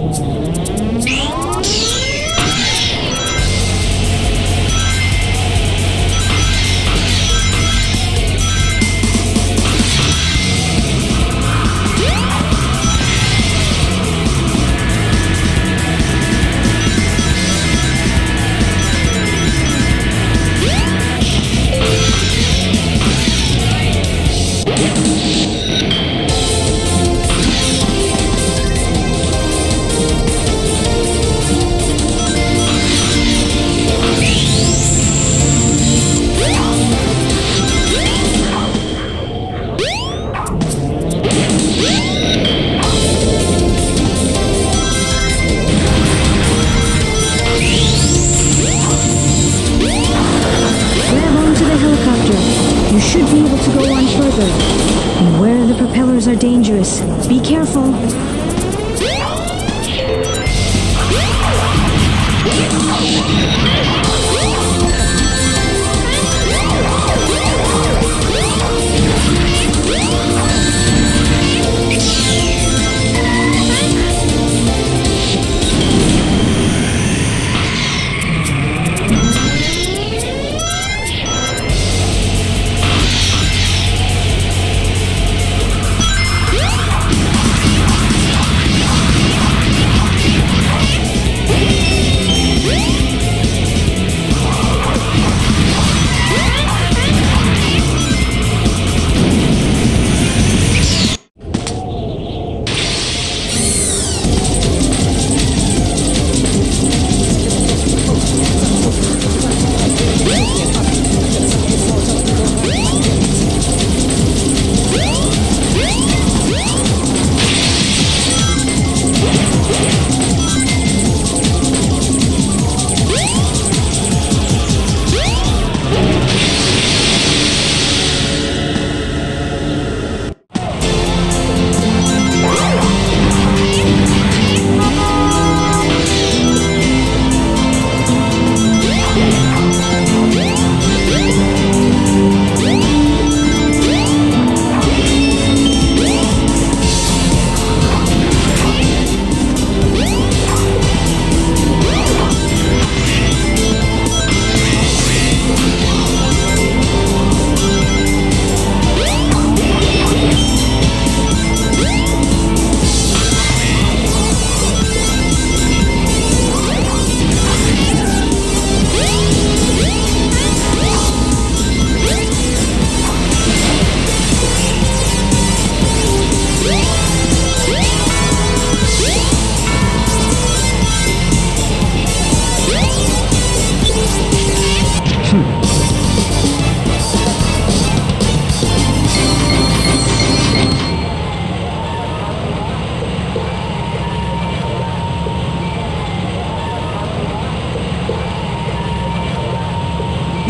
Grab You should be able to go on further. Beware the propellers are dangerous. Be careful.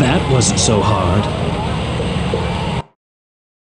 That wasn't so hard.